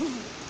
Mm-hmm.